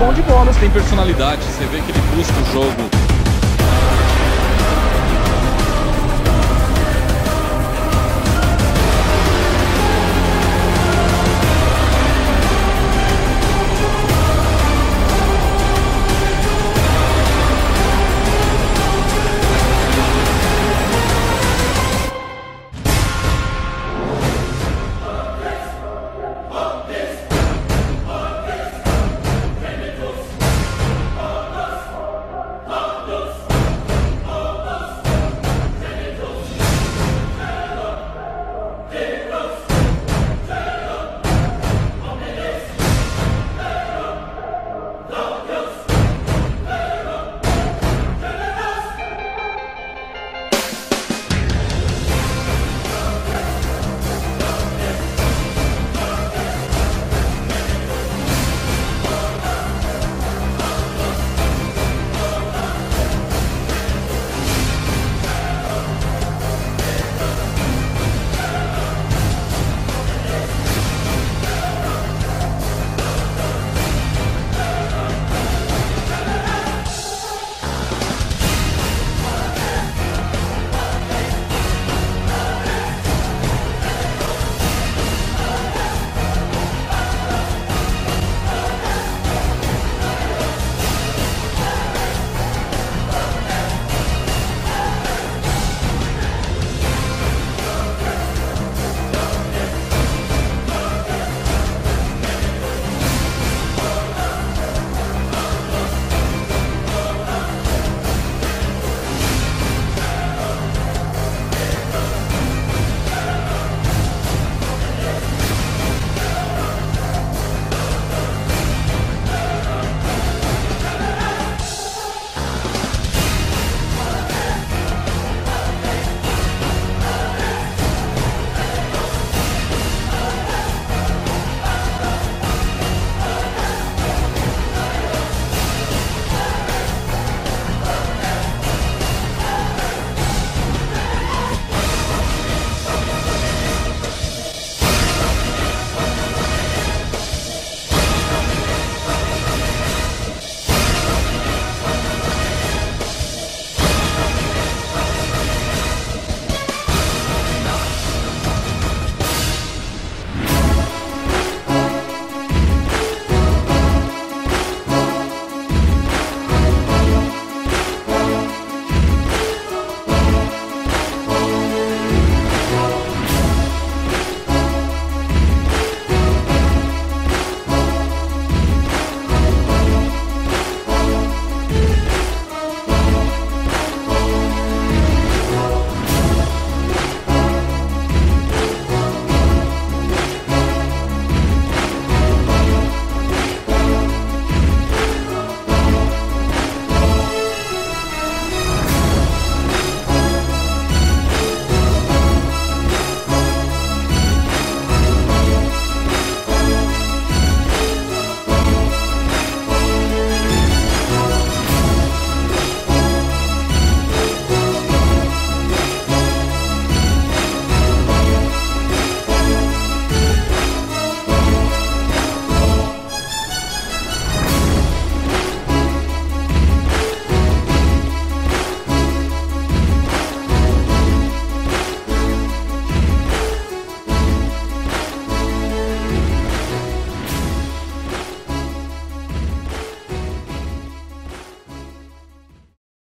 bom de bola. Tem personalidade, você vê que ele busca o jogo